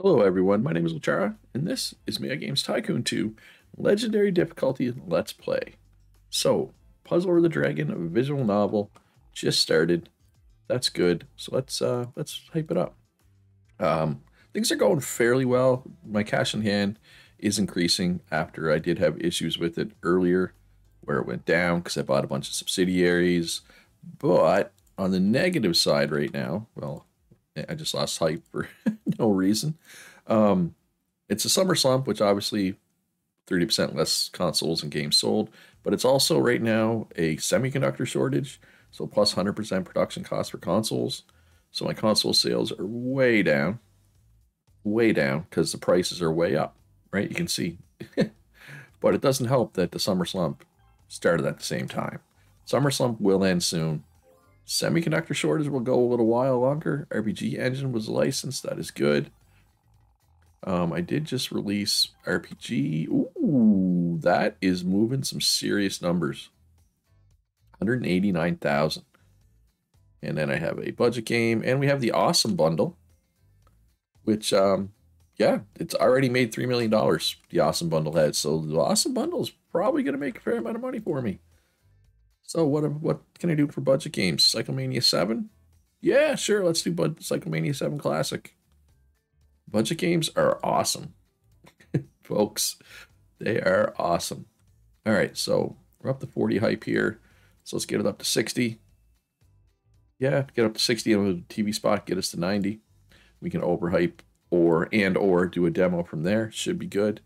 Hello everyone, my name is Loochara, and this is Mad Games Tycoon 2 Legendary Difficulty Let's Play. So, Puzzle Over the Dragon, a visual novel, just started. That's good. So let's uh let's hype it up. Um things are going fairly well. My cash in hand is increasing after I did have issues with it earlier where it went down because I bought a bunch of subsidiaries. But on the negative side right now, well, I just lost hype for no reason. Um, it's a summer slump, which obviously 30% less consoles and games sold, but it's also right now a semiconductor shortage, so plus 100% production cost for consoles. So my console sales are way down, way down because the prices are way up, right? You can see. but it doesn't help that the summer slump started at the same time. Summer slump will end soon. Semiconductor shortage will go a little while longer. RPG engine was licensed. That is good. Um, I did just release RPG. Ooh, that is moving some serious numbers. 189,000. And then I have a budget game, and we have the Awesome Bundle, which, um, yeah, it's already made $3 million, the Awesome Bundle has. So the Awesome Bundle is probably going to make a fair amount of money for me. So what what can I do for budget games? Cyclemania 7? Yeah, sure, let's do Bud Cyclemania 7 Classic. Budget games are awesome. Folks, they are awesome. All right, so we're up to 40 hype here. So let's get it up to 60. Yeah, get up to 60 on the TV spot, get us to 90. We can overhype or and or do a demo from there. Should be good.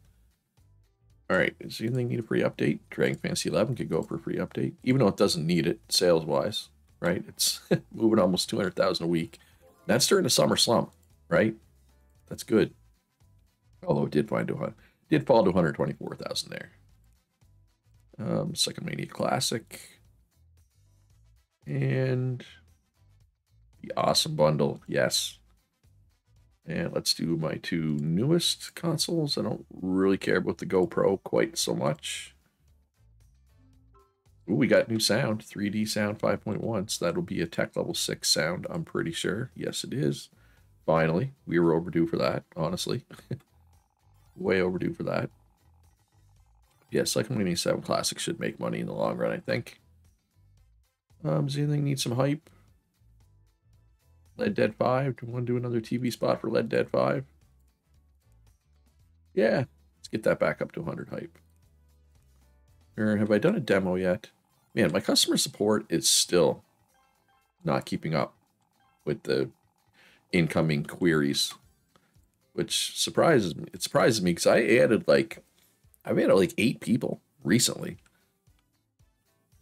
All right, does anything need a free update? Dragon Fantasy 11 could go for a free update, even though it doesn't need it sales wise, right? It's moving almost 200,000 a week. That's during the summer slump, right? That's good. Although it did find to did fall to 124,000 there. Um, Cyclemania Classic. And the awesome bundle, yes. And let's do my two newest consoles. I don't really care about the GoPro quite so much. Ooh, we got new sound, 3D sound 5.1. So that'll be a tech level 6 sound, I'm pretty sure. Yes, it is. Finally, we were overdue for that, honestly. Way overdue for that. Yes, yeah, Cyclemania 7 Classic should make money in the long run, I think. Um, does anything need some hype? Red Dead 5. Do you want to do another TV spot for Red Dead 5? Yeah, let's get that back up to 100 hype. Or have I done a demo yet? Man, my customer support is still not keeping up with the incoming queries, which surprises me. It surprises me because I added like, I've added like eight people recently.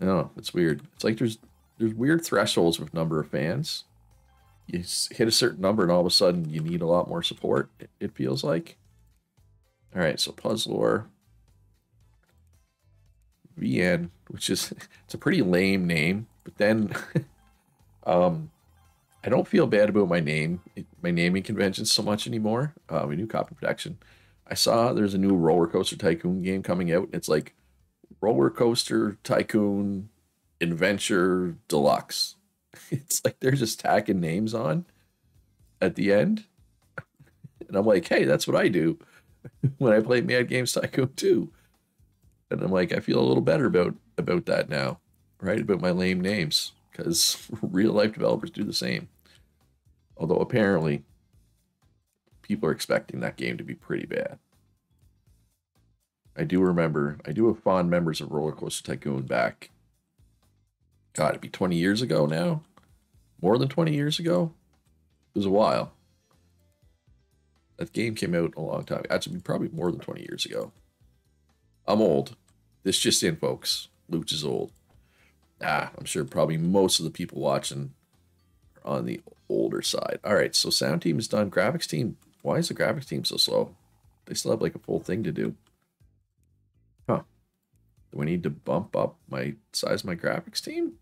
Oh, no, it's weird. It's like there's there's weird thresholds with number of fans you hit a certain number and all of a sudden you need a lot more support, it feels like. All right, so Puzzlor. VN, which is it's a pretty lame name, but then um I don't feel bad about my name, my naming convention so much anymore. Uh, we do copy protection. I saw there's a new roller coaster tycoon game coming out. It's like roller coaster tycoon adventure deluxe. it's like they're just tacking names on at the end. And I'm like, hey, that's what I do when I play Mad Games Tycoon 2. And I'm like, I feel a little better about about that now, right? About my lame names. Because real life developers do the same. Although apparently people are expecting that game to be pretty bad. I do remember, I do have fond memories of Roller Coaster Tycoon back God, it'd be 20 years ago now. More than 20 years ago. It was a while. That game came out a long time. Actually, probably more than 20 years ago. I'm old. This just in, folks. Luch is old. Ah, I'm sure probably most of the people watching are on the older side. All right, so sound team is done. Graphics team. Why is the graphics team so slow? They still have like a full thing to do. Huh. Do I need to bump up my size my graphics team?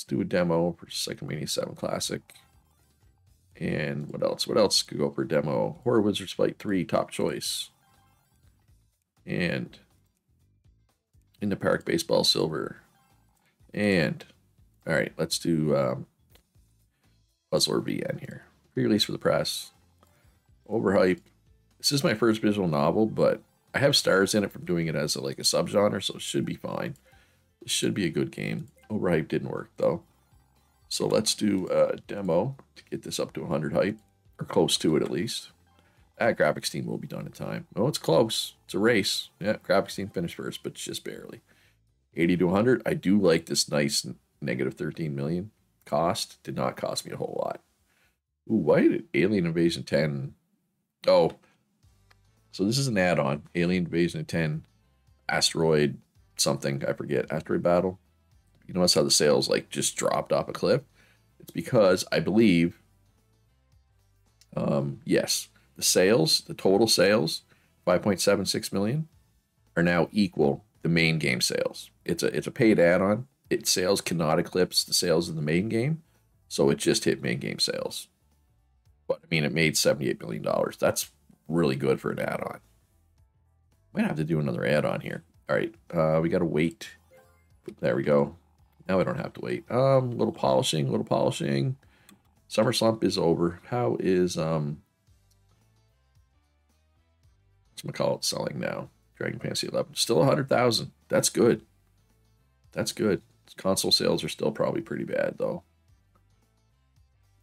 Let's do a demo for Cyclemania 7 Classic. And what else? What else could go for demo? Horror Wizards Fight 3, top choice. And in the Park Baseball Silver. And all right, let's do um, Puzzlor VN here. Pre-release for the press. Overhype. This is my first visual novel, but I have stars in it from doing it as a, like a subgenre, so it should be fine. It should be a good game. Overhype didn't work though. So let's do a demo to get this up to 100 height, or close to it at least. That graphics team will be done in time. Oh, it's close. It's a race. Yeah, graphics team finished first, but just barely. 80 to 100. I do like this nice negative 13 million cost. Did not cost me a whole lot. Ooh, why did Alien Invasion 10? Oh, so this is an add-on. Alien Invasion 10, Asteroid something, I forget, Asteroid Battle. You notice how the sales like just dropped off a cliff? It's because I believe, um, yes, the sales, the total sales, 5.76 million, are now equal the main game sales. It's a it's a paid add-on. Its sales cannot eclipse the sales of the main game, so it just hit main game sales. But I mean, it made 78 million dollars. That's really good for an add-on. Might have to do another add-on here. All right, uh, we got to wait. There we go. Now I don't have to wait. Um, little polishing, little polishing. Summer slump is over. How is um? What's gonna call it selling now? Dragon Fantasy 11 still a hundred thousand. That's good. That's good. Console sales are still probably pretty bad though.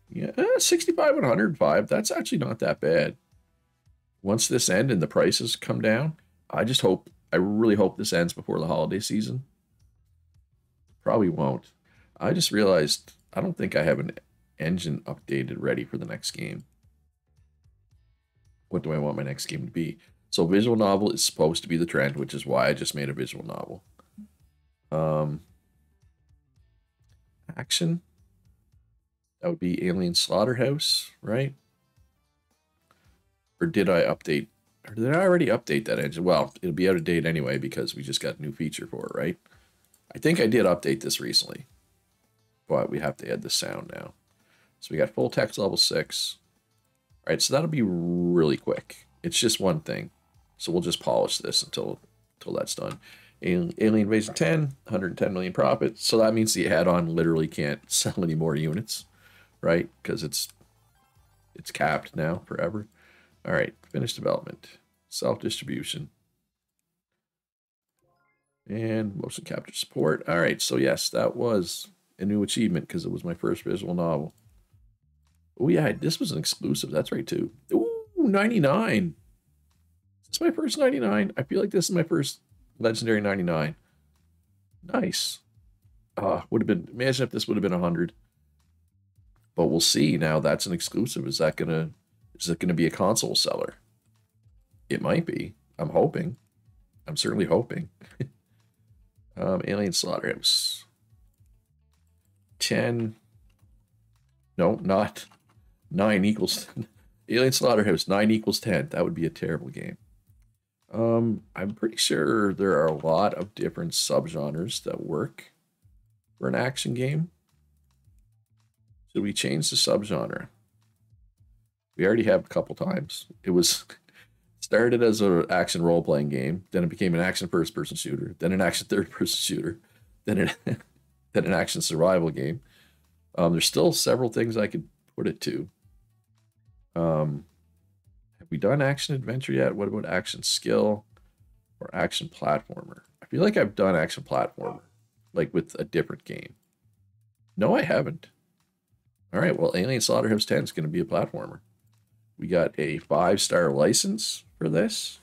Yeah, eh, 65 and 105. That's actually not that bad. Once this end and the prices come down, I just hope, I really hope this ends before the holiday season. Probably won't. I just realized I don't think I have an engine updated ready for the next game. What do I want my next game to be? So visual novel is supposed to be the trend, which is why I just made a visual novel. Um, action. That would be Alien Slaughterhouse, right? Or did I update? Or did I already update that engine? Well, it'll be out of date anyway because we just got a new feature for it, right? I think I did update this recently. But we have to add the sound now. So we got full text level 6. All right, so that'll be really quick. It's just one thing. So we'll just polish this until until that's done. Alien Invasion 10, 110 million profit. So that means the add-on literally can't sell any more units, right? Because it's it's capped now forever. All right, finished development, self-distribution, and motion capture support. All right, so yes, that was a new achievement because it was my first visual novel. Oh yeah, this was an exclusive. That's right too. Ooh, 99. This is my first 99. I feel like this is my first legendary 99. Nice. Uh, would have been, imagine if this would have been 100. But we'll see now. That's an exclusive. Is that to, is it to be a console seller? It might be. I'm hoping. I'm certainly hoping. um, Alien Slaughterhouse. 10. No, not 9 equals. Alien Slaughterhouse, 9 equals 10. That would be a terrible game. Um, I'm pretty sure there are a lot of different subgenres that work for an action game. So we change the subgenre. We already have a couple times. It was started as an action role playing game, then it became an action first person shooter, then an action third person shooter, then an then an action survival game. Um, there's still several things I could put it to. Um, have we done action adventure yet? What about action skill or action platformer? I feel like I've done action platformer, like with a different game. No, I haven't. All right, well, Alien Slaughterhouse 10 is going to be a platformer. We got a five star license for this.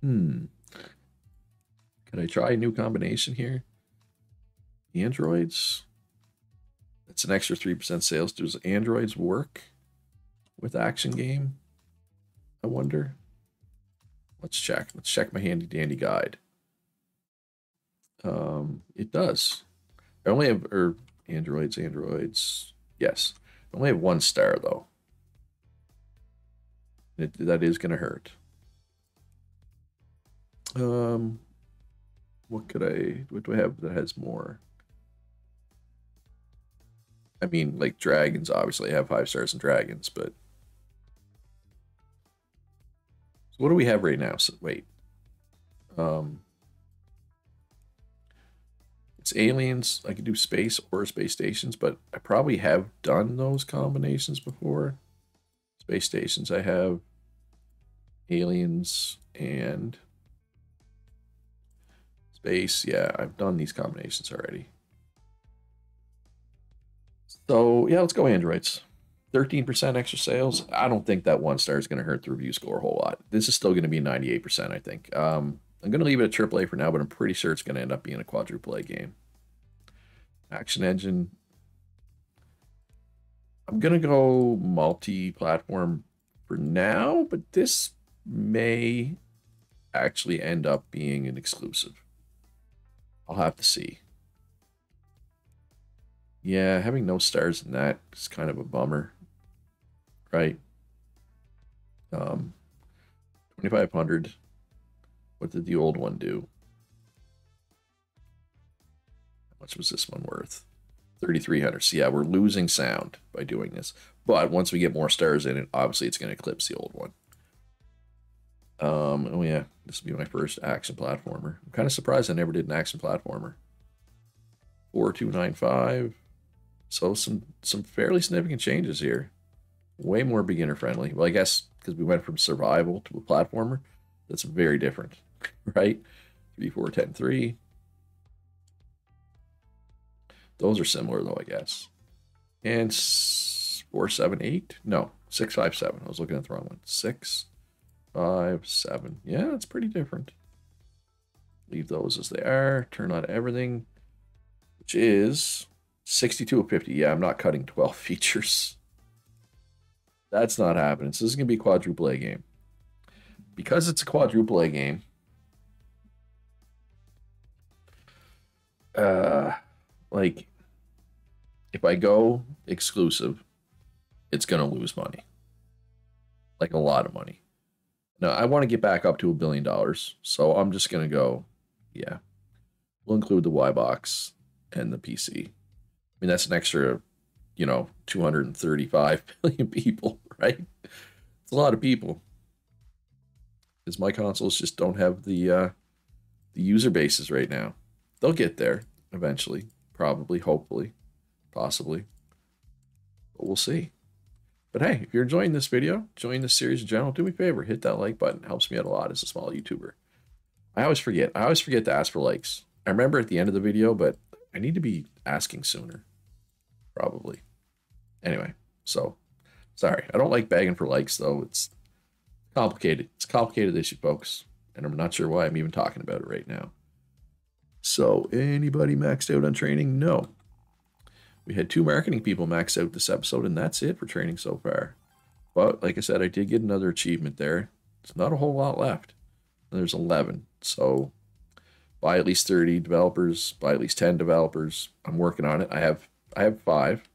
Hmm. Could I try a new combination here? Androids. That's an extra 3% sales. Does Androids work? with action game? I wonder. Let's check. Let's check my handy dandy guide. Um, it does. I only have or er, androids, androids. Yes, I only have one star though. It, that is gonna hurt. Um, what could I? What do I have that has more? I mean, like dragons. Obviously, have five stars and dragons, but So what do we have right now? So wait. Um, It's aliens. I could do space or space stations, but I probably have done those combinations before. Space stations, I have aliens and space. Yeah, I've done these combinations already. So yeah, let's go androids. 13% extra sales. I don't think that one star is going to hurt the review score a whole lot. This is still going to be 98%, I think. Um, I'm going to leave it at AAA for now, but I'm pretty sure it's going to end up being a quadruple A game. Action Engine. I'm going to go multi-platform for now, but this may actually end up being an exclusive. I'll have to see. Yeah, having no stars in that is kind of a bummer. Right? Um 2500. What did the old one do? How much was this one worth? 3300. So yeah, we're losing sound by doing this. But once we get more stars in it, obviously it's going to eclipse the old one. Um, oh yeah, this will be my first action platformer. I'm kind of surprised I never did an action platformer. 4295. So some some fairly significant changes here. Way more beginner friendly. Well, I guess because we went from survival to a platformer, that's very different, right? 3, 4, 10, 3. Those are similar though, I guess. And 4, 7, 8. No, 6, 5, 7. I was looking at the wrong one. 6, 5, 7. Yeah, it's pretty different. Leave those as they are. Turn on everything, which is 62 of 50. Yeah, I'm not cutting 12 features. That's not happening. So this is going to be a quadruple A game. Because it's a quadruple A game, uh, like, if I go exclusive, it's going to lose money. Like a lot of money. Now, I want to get back up to a billion dollars. So I'm just going to go, yeah. We'll include the Y box and the PC. I mean, that's an extra, you know, 235 million people, right? It's a lot of people. Because my consoles just don't have the uh, the user bases right now. They'll get there eventually, probably, hopefully, possibly. But we'll see. But hey, if you're enjoying this video, enjoying this series in general, do me a favor, hit that like button. It helps me out a lot as a small YouTuber. I always forget. I always forget to ask for likes. I remember at the end of the video, but I need to be asking sooner. Probably. Anyway, so sorry. I don't like begging for likes though. It's complicated. It's a complicated issue, folks. And I'm not sure why I'm even talking about it right now. So, anybody maxed out on training? No. We had two marketing people max out this episode, and that's it for training so far. But like I said, I did get another achievement there. It's not a whole lot left. There's 11. So buy at least 30 developers, buy at least 10 developers. I'm working on it. I have I have five.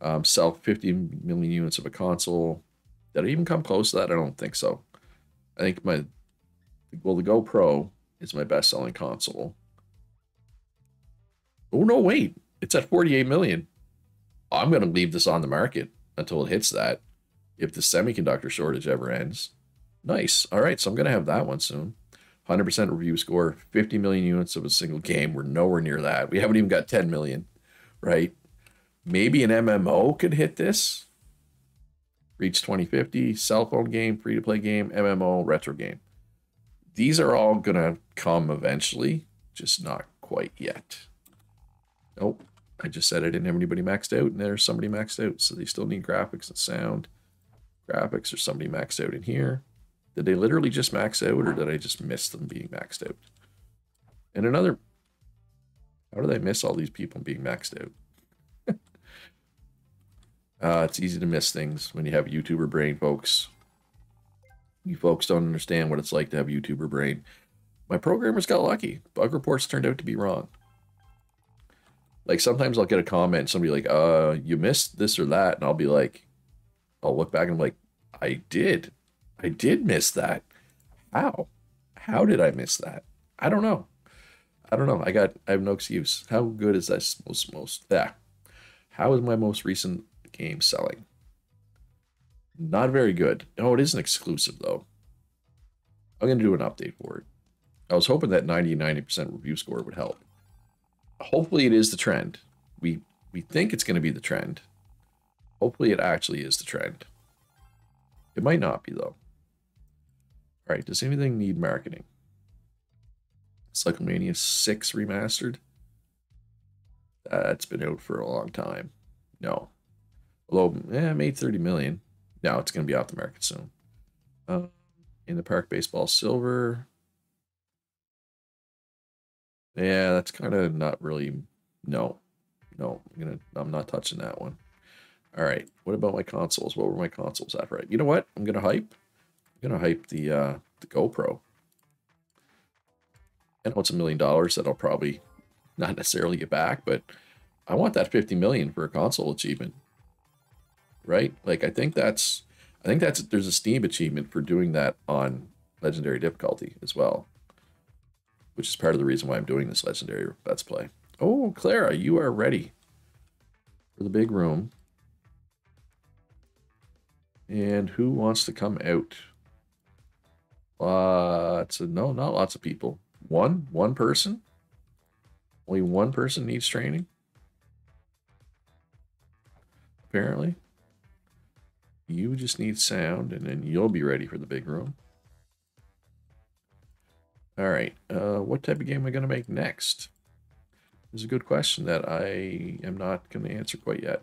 Um, sell 50 million units of a console. Did I even come close to that? I don't think so. I think my well, the GoPro is my best selling console. Oh no, wait. It's at 48 million. I'm gonna leave this on the market until it hits that. If the semiconductor shortage ever ends. Nice. All right, so I'm gonna have that one soon. 100% review score, 50 million units of a single game. We're nowhere near that. We haven't even got 10 million, right? Maybe an MMO could hit this. Reach 2050, cell phone game, free to play game, MMO, retro game. These are all going to come eventually, just not quite yet. Nope. I just said I didn't have anybody maxed out, and there's somebody maxed out. So they still need graphics and sound. Graphics or somebody maxed out in here. Did they literally just max out, or did I just miss them being maxed out? And another, how did I miss all these people being maxed out? uh, it's easy to miss things when you have YouTuber brain, folks. You folks don't understand what it's like to have YouTuber brain. My programmers got lucky. Bug reports turned out to be wrong. Like sometimes I'll get a comment, somebody like, uh, you missed this or that, and I'll be like, I'll look back and I'm like, I did. I did miss that. How? How did I miss that? I don't know. I don't know. I got I have no excuse. How good is this most most yeah. How is my most recent game selling? Not very good. No, it is an exclusive though. I'm gonna do an update for it. I was hoping that 90 90% review score would help. Hopefully it is the trend. We we think it's going to be the trend. Hopefully it actually is the trend. It might not be though. All right, does anything need marketing? Cyclemania 6 remastered. That's been out for a long time. No. Although, eh, made 30 million. Now it's going to be off the market soon. Uh, in the Park Baseball Silver. Yeah, that's kind of not really. No, no, I'm gonna. I'm not touching that one. All right. What about my consoles? What were my consoles at? Right. You know what? I'm gonna hype. I'm gonna hype the uh, the GoPro. I know it's a million dollars that I'll probably not necessarily get back, but I want that 50 million for a console achievement. Right? Like I think that's I think that's there's a Steam achievement for doing that on legendary difficulty as well. Which is part of the reason why I'm doing this legendary let's play. Oh, Clara, you are ready for the big room. And who wants to come out? Lots of no, not lots of people. One, one person. Only one person needs training. Apparently. You just need sound, and then you'll be ready for the big room. All right. Uh, what type of game am I going to make next? This is a good question that I am not going to answer quite yet.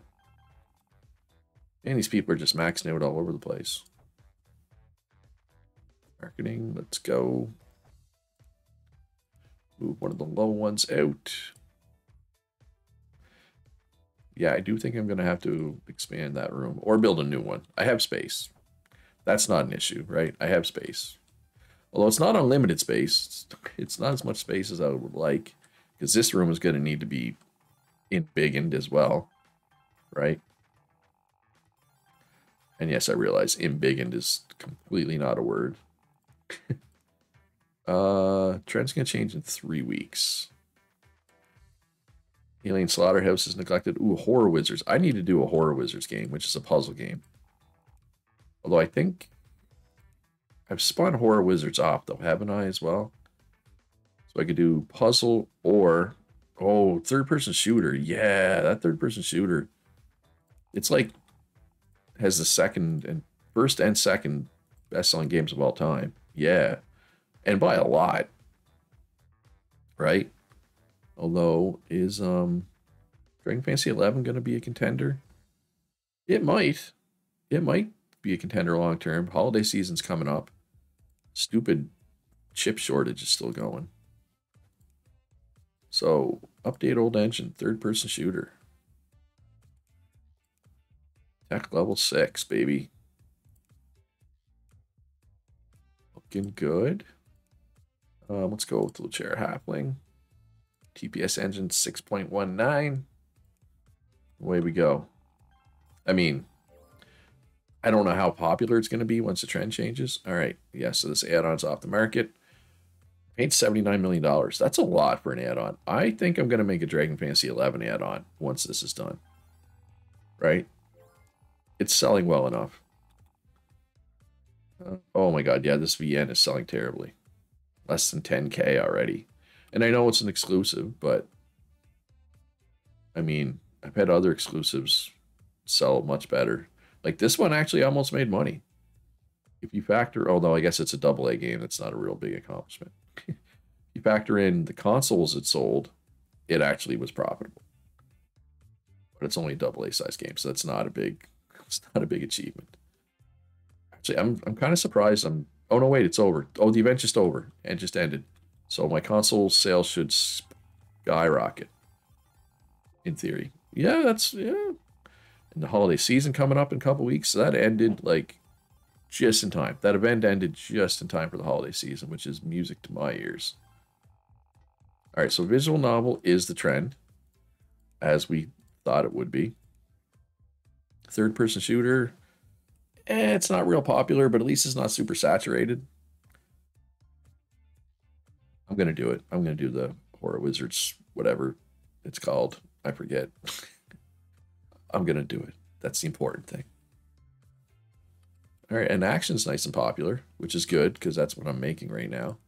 And these people are just maxing out all over the place. Marketing, let's go. Move one of the low ones out. Yeah, I do think I'm going to have to expand that room or build a new one. I have space. That's not an issue, right? I have space. Although it's not unlimited space, it's not as much space as I would like because this room is going to need to be embiggened as well, right? And yes, I realize embiggened is completely not a word. uh, trend's going to change in three weeks. Alien Slaughterhouse is neglected. Ooh, Horror Wizards. I need to do a Horror Wizards game, which is a puzzle game. Although I think I've spun Horror Wizards off, though, haven't I, as well? So I could do puzzle or, oh, third-person shooter. Yeah, that third-person shooter. It's like, has the second and first and second best-selling games of all time. Yeah, and by a lot, right? Although, is um, Dragon Fantasy 11 going to be a contender? It might. It might be a contender long term. Holiday season's coming up. Stupid chip shortage is still going. So, update old engine, third person shooter. Tech level 6, baby. Looking good. Um, let's go with the chair Halfling. TPS engine 6.19. Away we go. I mean, I don't know how popular it's going to be once the trend changes. All right. Yeah, so this add-on's off the market. Paid $79 million. That's a lot for an add-on. I think I'm going to make a Dragon Fantasy 11 add-on once this is done. Right? It's selling well enough. Uh, oh my god, yeah, this VN is selling terribly. Less than 10k already. And I know it's an exclusive, but I mean, I've had other exclusives sell much better. Like this one actually almost made money. If you factor, although I guess it's a double A game, that's not a real big accomplishment. you factor in the consoles it sold, it actually was profitable. But it's only a double A size game, so that's not a big it's not a big achievement. Actually, I'm I'm kind of surprised. I'm oh no wait, it's over. Oh, the event just over and just ended. So my console sales should skyrocket. In theory. Yeah, that's yeah. The holiday season coming up in a couple weeks. So that ended like just in time. That event ended just in time for the holiday season, which is music to my ears. All right, so visual novel is the trend, as we thought it would be. Third person shooter, eh, it's not real popular, but at least it's not super saturated. I'm gonna do it. I'm gonna do the horror wizards, whatever it's called. I forget. I'm gonna do it. That's the important thing. All right, and action's nice and popular, which is good because that's what I'm making right now,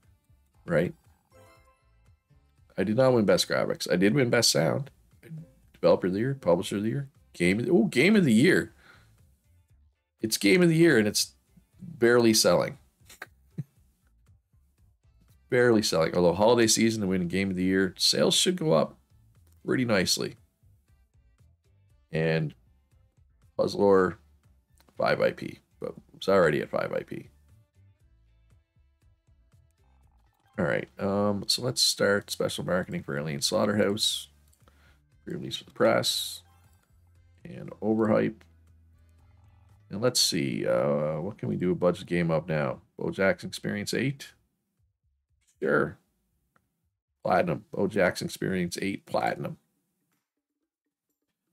right? I did not win best graphics. I did win best sound. Developer of the year, publisher of the year, game. Oh, game of the year. It's game of the year, and it's barely selling. barely selling. Although holiday season to win game of the year, sales should go up pretty nicely. And Puzzlor 5 IP, but it's already at 5 IP. All right, um, so let's start special marketing for Alien Slaughterhouse. Pre-release for the press. And overhype. And let's see, uh, what can we do a budget game up now? Bojack's Experience 8? Sure. Platinum. Bojack's Experience 8 Platinum.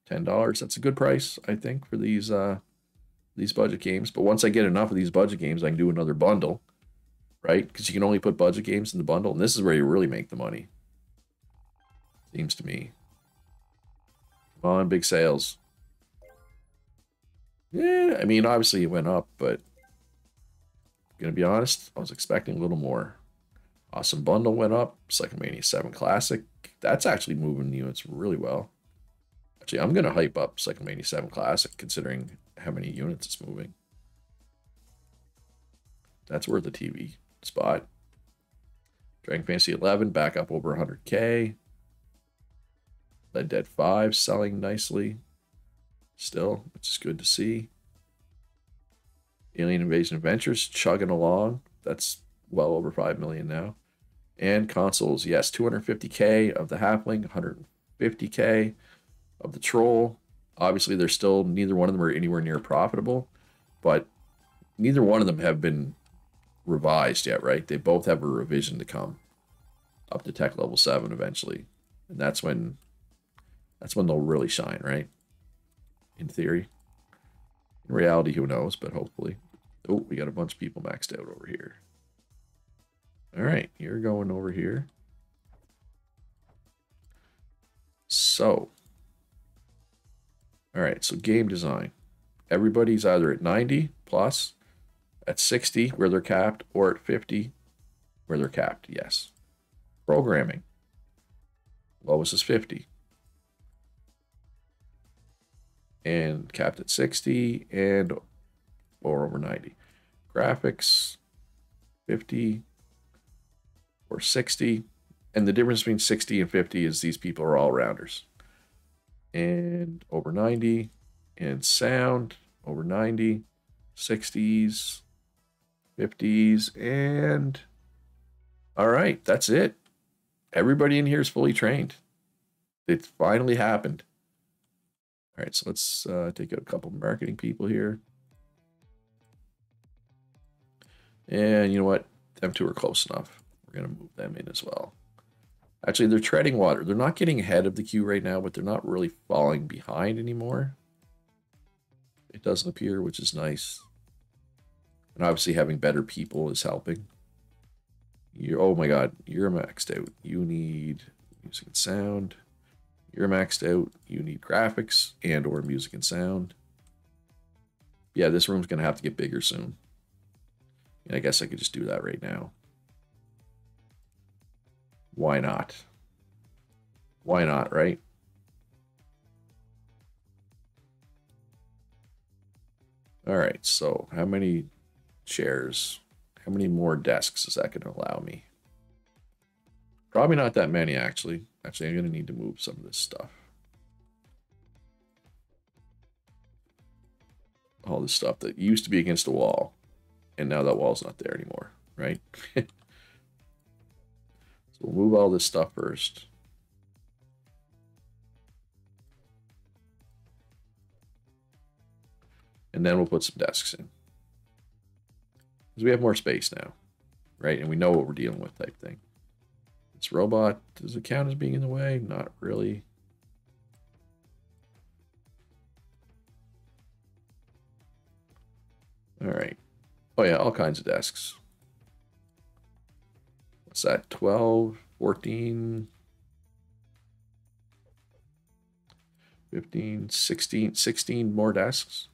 $10. That's a good price, I think, for these uh, these budget games. But once I get enough of these budget games, I can do another bundle right? Because you can only put budget games in the bundle, and this is where you really make the money. Seems to me. Come on, big sales. Yeah, I mean, obviously it went up, but I'm gonna be honest, I was expecting a little more. Awesome Bundle went up. Cyclemania 7 Classic. That's actually moving units really well. I'm gonna hype up Cyclemania 7 Classic considering how many units it's moving. That's worth a TV spot. Dragon Fantasy 11 back up over 100k. Red Dead 5 selling nicely still, which is good to see. Alien Invasion Adventures chugging along. That's well over 5 million now. And consoles, yes, 250k of the Halfling, 150k of the Troll. Obviously, they're still, neither one of them are anywhere near profitable, but neither one of them have been revised yet, right? They both have a revision to come up to tech level seven eventually. And that's when that's when they'll really shine, right? In theory. In reality, who knows, but hopefully. Oh, we got a bunch of people maxed out over here. All right, you're going over here. So, all right, so game design. Everybody's either at 90 plus at 60 where they're capped or at 50 where they're capped. Yes. Programming. Lowest is 50. And capped at 60 and or over 90. Graphics 50 or 60. And the difference between 60 and 50 is these people are all rounders. And over 90 and sound over 90, 60s, 50s, and all right, that's it. Everybody in here is fully trained. It finally happened. All right, so let's uh, take out a couple marketing people here. And you know what? Them two are close enough. We're going to move them in as well. Actually, they're treading water. They're not getting ahead of the queue right now, but they're not really falling behind anymore. It doesn't appear, which is nice. And obviously having better people is helping. You're, oh my god, you're maxed out. You need music and sound. You're maxed out. You need graphics and or music and sound. Yeah, this room's going to have to get bigger soon. And I guess I could just do that right now. Why not? Why not, right? All right, so how many chairs. How many more desks is that going to allow me? Probably not that many, actually. Actually, I'm going to need to move some of this stuff. All this stuff that used to be against the wall. And now that wall's not there anymore, right? we'll move all this stuff first. And then we'll put some desks in because we have more space now, right? And we know what we're dealing with type thing. This robot, does it count as being in the way? Not really. All right. Oh yeah, all kinds of desks. What's that? 12, 14, 15, 16, 16 more desks.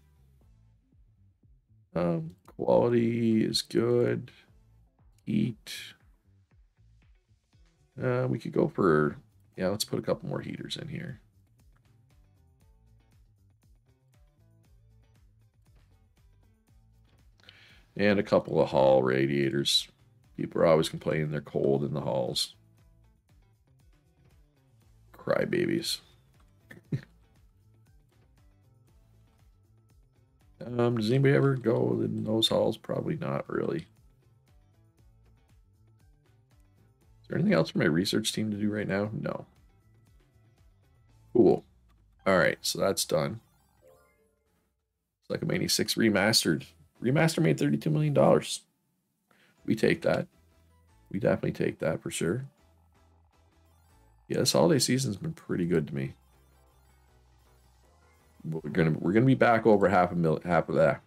Um, Quality is good. Heat. Uh, we could go for, yeah, let's put a couple more heaters in here. And a couple of hall radiators. People are always complaining they're cold in the halls. Crybabies. um, does anybody ever go in those halls? Probably not really. Is there anything else for my research team to do right now? No. Cool. All right, so that's done. It's like a Mania 6 remastered. Remaster made $32 million. We take that. We definitely take that for sure. Yeah, this holiday season's been pretty good to me. We're gonna we're gonna be back over half a million half of that.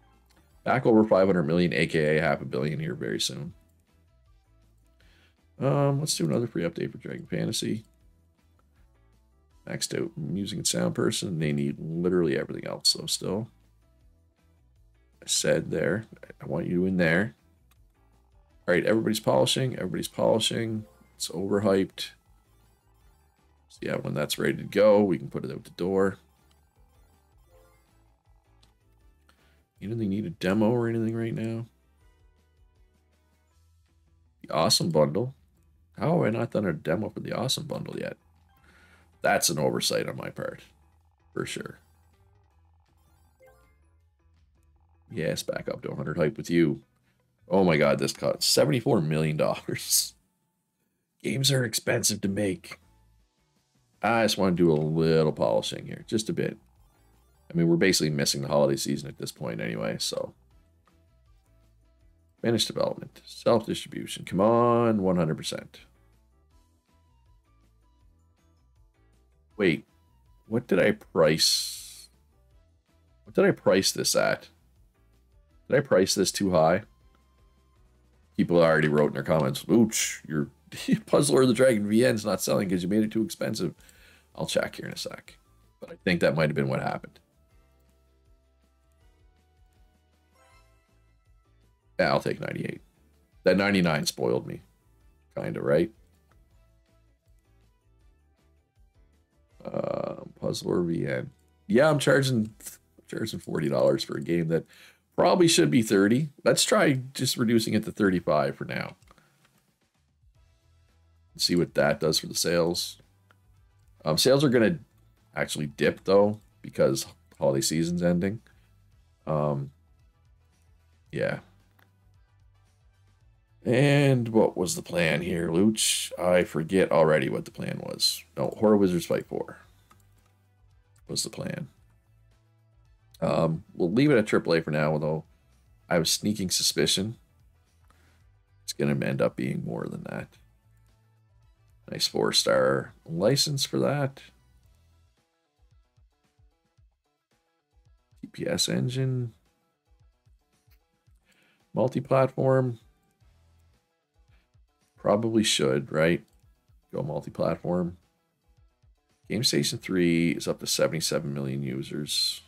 Back over 500 million, aka half a billion here very soon. Um, let's do another free update for Dragon Fantasy. Maxed out music and sound person. They need literally everything else, so still. I said there. I want you in there. All right, everybody's polishing. Everybody's polishing. It's overhyped. So yeah, when that's ready to go, we can put it out the door. Don't need a demo or anything right now. The awesome bundle. How have I not done a demo for the awesome bundle yet? That's an oversight on my part, for sure. Yes, back up to 100 hype with you. Oh my god, this cost $74 million. Games are expensive to make. I just want to do a little polishing here, just a bit. I mean, we're basically missing the holiday season at this point anyway, so. Finished development. Self-distribution. Come on, 100%. Wait, what did I price? What did I price this at? Did I price this too high? People already wrote in their comments, Ooch, your Puzzler of the Dragon VN's not selling because you made it too expensive. I'll check here in a sec. But I think that might have been what happened. Yeah, I'll take 98. That 99 spoiled me. Kind of, right? Uh, Puzzler VN. Yeah, I'm charging charging $40 for a game that probably should be 30. Let's try just reducing it to 35 for now. See what that does for the sales. Um, sales are going to actually dip though because holiday season's ending. Um, yeah. And what was the plan here, Luch? I forget already what the plan was. No, Horror Wizards Fight 4 was the plan. Um, we'll leave it at AAA for now, although I have a sneaking suspicion it's going to end up being more than that. Nice four star license for that. TPS engine. Multi platform. Probably should, right? Go multi platform. Game Station 3 is up to 77 million users.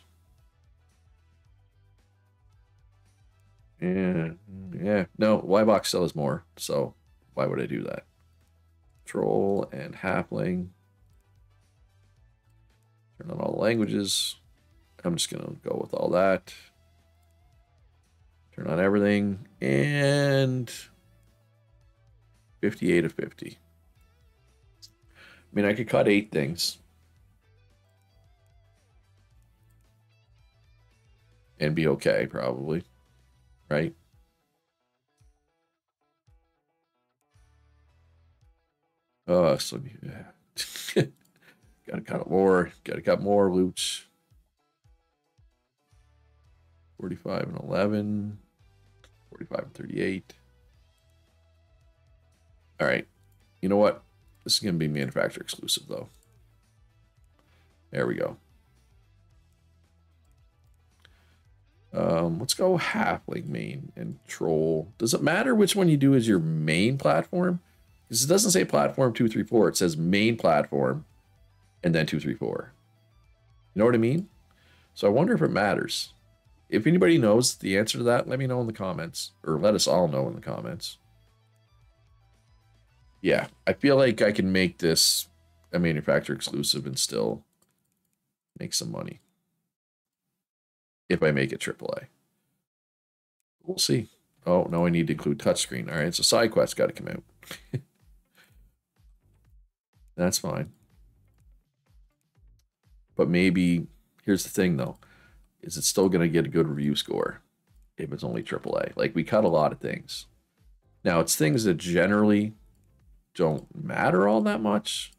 Yeah, yeah. No, Y-Box sells more, so why would I do that? Troll and Halfling. Turn on all languages. I'm just to go with all that. Turn on everything. And 58 of 50. I mean, I could cut eight things. And be okay, probably. Right? Oh, so yeah. gotta cut more. Gotta cut more, Luch. 45 and 11. 45 and 38. All right. You know what? This is going to be manufacturer exclusive, though. There we go. Um, let's go halfling main and troll. Does it matter which one you do as your main platform? Because it doesn't say platform 234. It says main platform and then 234. You know what I mean? So I wonder if it matters. If anybody knows the answer to that, let me know in the comments. Or let us all know in the comments. yeah, I feel like I can make this a manufacturer exclusive and still make some money if I make it AAA. We'll see. Oh, no, I need to include touchscreen. All right, so side quest got to come out. That's fine. But maybe, here's the thing though, is it still going to get a good review score if it's only AAA? Like, we cut a lot of things. Now, it's things that generally don't matter all that much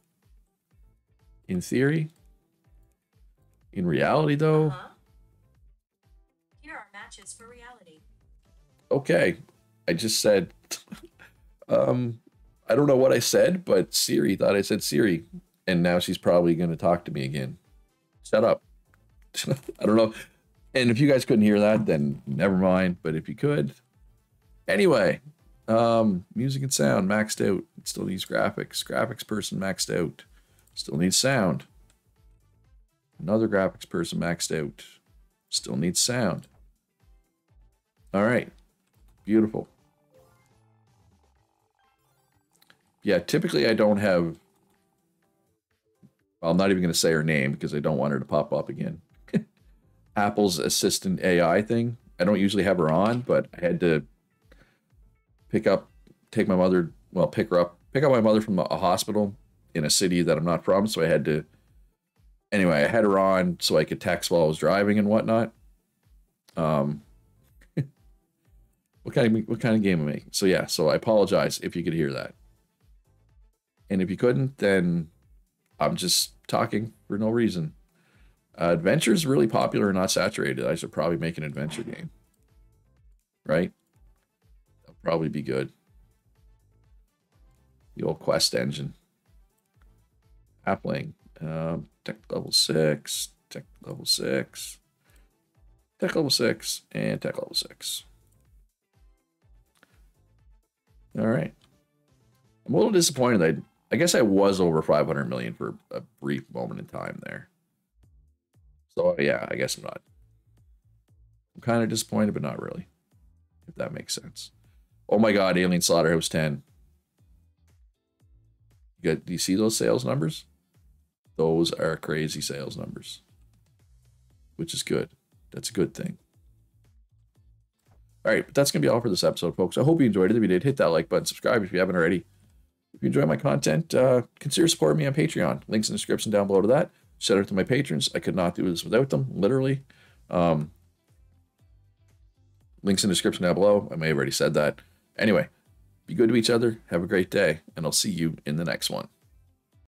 in theory. In reality, though. Here are matches for reality. Okay. I just said. um, I don't know what I said, but Siri thought I said Siri. And now she's probably going to talk to me again. Shut up. I don't know. And if you guys couldn't hear that, then never mind. But if you could. Anyway, um, music and sound maxed out. Still needs graphics. Graphics person maxed out. Still needs sound. Another graphics person maxed out. Still needs sound. All right. Beautiful. Yeah, typically I don't have. Well, I'm not even going to say her name because I don't want her to pop up again. Apple's assistant AI thing. I don't usually have her on, but I had to pick up, take my mother, well, pick her up, pick up my mother from a hospital in a city that I'm not from. So I had to, anyway, I had her on so I could text while I was driving and whatnot. Um, what kind of what kind of game am I making? So yeah, so I apologize if you could hear that. And if you couldn't, then I'm just talking for no reason. Uh, adventure is really popular and not saturated. I should probably make an adventure game. Right? That'll probably be good. The old quest engine. Appling. Um, tech level six, tech level six, tech level six, and tech level six. All right. I'm a little disappointed. I I guess I was over 500 million for a brief moment in time there. So yeah, I guess I'm not. I'm kind of disappointed, but not really. If that makes sense. Oh my God, Alien Slaughterhouse 10. You got? Do you see those sales numbers? Those are crazy sales numbers, which is good. That's a good thing. All right, but that's going to be all for this episode, folks. I hope you enjoyed it. If you did, hit that like button, subscribe if you haven't already. If you enjoy my content, uh, consider supporting me on Patreon. Links in the description down below to that. Shout out to my patrons. I could not do this without them, literally. Um, links in the description down below. I may have already said that. Anyway, be good to each other. Have a great day, and I'll see you in the next one.